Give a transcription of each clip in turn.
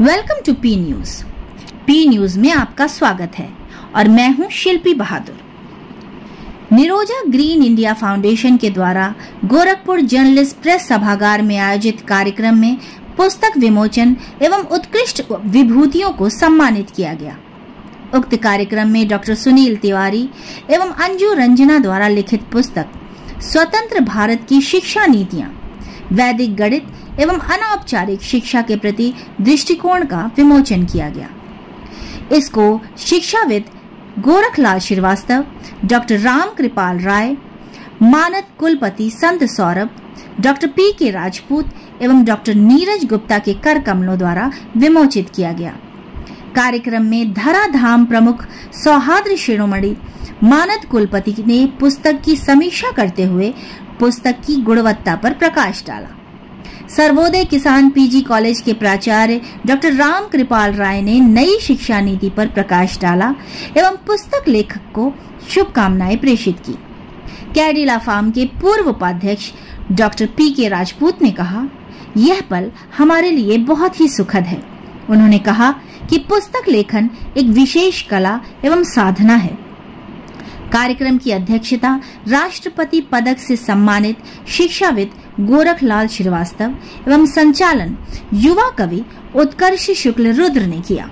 Welcome to P news P news में आपका स्वागत है और मैं हूँ Shilpi Bahadur. Niroja green India foundation के द्वारा गोरखपुर जर्नलिस्ट प्रेस सभागार में आयोजित कार्यक्रम में पुस्तक विमोचन एवं उत्कृष्ट विभूतियों को सम्मानित किया गया। उक्त कार्यक्रम में डॉक्टर सुनील तिवारी एवं अंजू रंजना द्वारा लिखित पुस्तक, स्वतंत्र भारत की शिक्षा नीतियाँ, वैदिक गणित एवं अनौपचारिक शिक्षा के प्रति दृष्टिकोण का विमोचन किया गया। इसको शिक्षाविद गोरखलाल श्रीवास्तव, डॉक्टर राम कृपाल राय, मानद कुलपति संत सौरभ, डॉक्टर पी के राजपूत एवं डॉक्टर नीरज गुप्ता के कर कमलों द्वारा विमोचित किया गया। कार्यक्रम में धराधाम प्रमुख सौहाद्र शिरोमणि, मानद कुलपति ने पुस्तक की समीक्षा करते हुए पुस्तक की गुणवत्ता पर प्रकाश डाला। सर्वोदय किसान पीजी कॉलेज के प्राचार्य डॉक्टर राम कृपाल राय ने नई शिक्षा नीति पर प्रकाश डाला एवं पुस्तक लेखक को शुभकामनाएँ प्रेषित की। कैडिला फार्म के पूर्व उपाध्यक्ष डॉक्टर पी के राजपूत ने कहा, यह पल हमारे लिए बहुत ही सुखद है। उन्होंने कहा कि पुस्तक लेखन एक विशेष कला एवं साधना है। कार्यक्रम की अध्यक्षता राष्ट्रपति पदक से सम्मानित शिक्षाविद गोरखलाल श्रीवास्तव एवं संचालन युवा कवि उत्कर्ष शुक्ल रुद्र ने किया।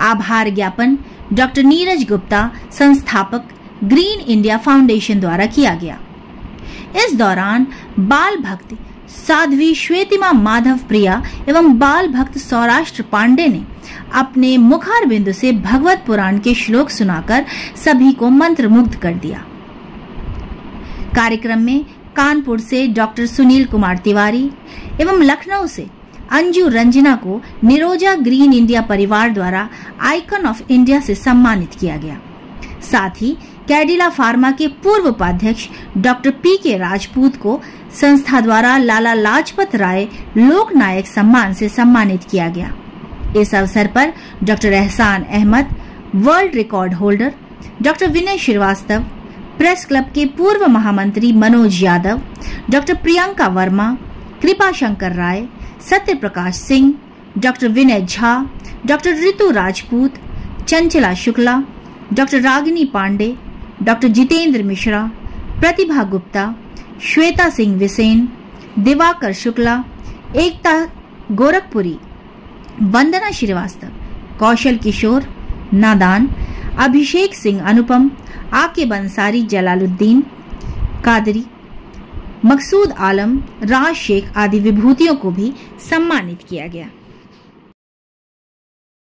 आभार ज्ञापन डॉक्टर नीरज गुप्ता, संस्थापक ग्रीन इंडिया फाउंडेशन द्वारा किया गया। इस दौरान बाल भक्त साध्वी श्वेतिमा माधव प्रिया एवं बाल भक्त सौराष्ट्र पांडे ने अपने मुखार बिंदु से भगवत पुराण के श्लोक सुनाकर सभी को मंत्र मुग्ध कर दिया। कार्यक्रम में कानपुर से डॉक्टर सुनील कुमार तिवारी एवं लखनऊ से अंजू रंजना को निरोजा ग्रीन इंडिया परिवार द्वारा आइकन ऑफ़ इंडिया से सम्मानित किया गया। साथ ही कैडिला फार्मा के पूर्व उपाध्यक्ष डॉक्टर पी के राजपूत को संस्था द्वारा लाला लाजपत राय लोक नायक सम्मान से सम्मानित किया गया। इस अवसर पर doctor Ehsan Ahmad, world record holder, doctor Vinay Srivastava, press club के पूर्व महामंत्री Manoj Yadav, doctor Priyanka Verma Kripa Shankar Rai Satya Prakash Singh, doctor Vinay Jha, doctor Ritu Rajput, Chanchala Shukla, doctor Ragini Pandey, doctor Jitendra Mishra, Pratibha Gupta Shweta Singh Visen, Divakar Shukla, Ekta Gorakhpuri, Vandana Srivastava, Kaushal Kishore, Nadan, Abhishek Singh अनुपम, आके बंसारी जलालुद्दीन, कादरी, मकसूद आलम, राज शेख आदि विभूतियों को भी सम्मानित किया गया।